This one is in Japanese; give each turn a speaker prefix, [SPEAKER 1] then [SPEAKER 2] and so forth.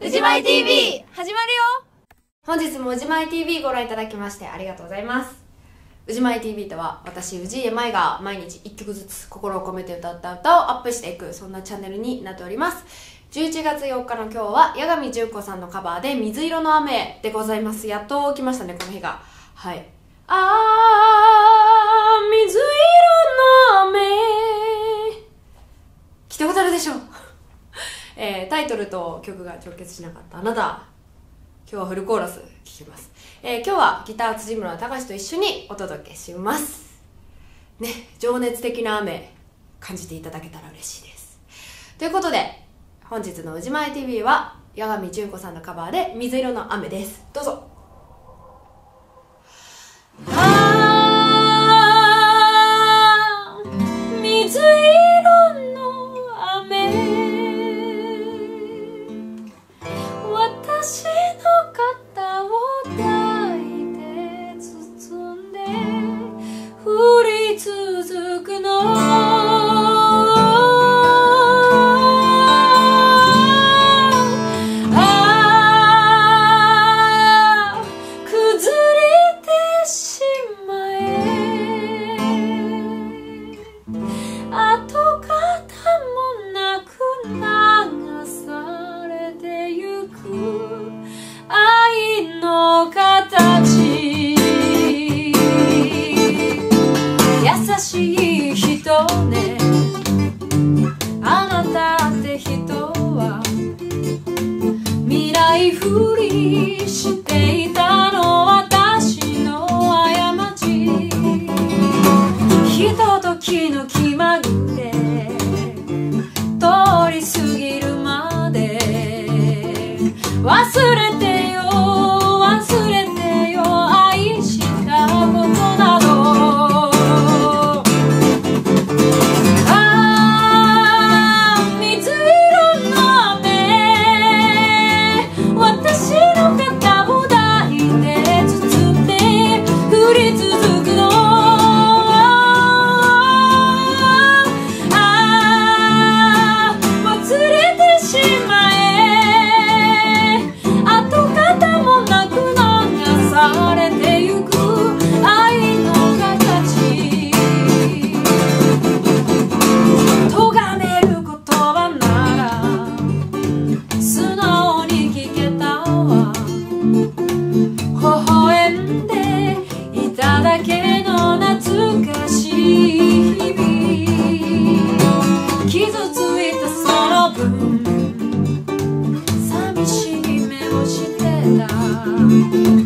[SPEAKER 1] うじまい TV
[SPEAKER 2] 始まるよ。
[SPEAKER 1] 本日もうじまい TV ご覧いただきましてありがとうございます。うじまい TV とは私氏家舞が毎日1曲ずつ心を込めて歌った歌をアップしていくそんなチャンネルになっております。11月4日の今日は八神純子さんのカバーで水色の雨でございます。やっと来ましたねこの日が。はい。あー水色の雨。聞いたことあるでしょえータイトルと曲が直結しなかったあなた今日はフルコーラス聴きます、えー今日はギター辻村隆と一緒にお届けします。ね情熱的な雨感じていただけたら嬉しいです。ということで本日の「うじまい TV」は八神純子さんのカバーで「水色の雨」です。どうぞ。私のないふりしていたの私の過ち。Thank you.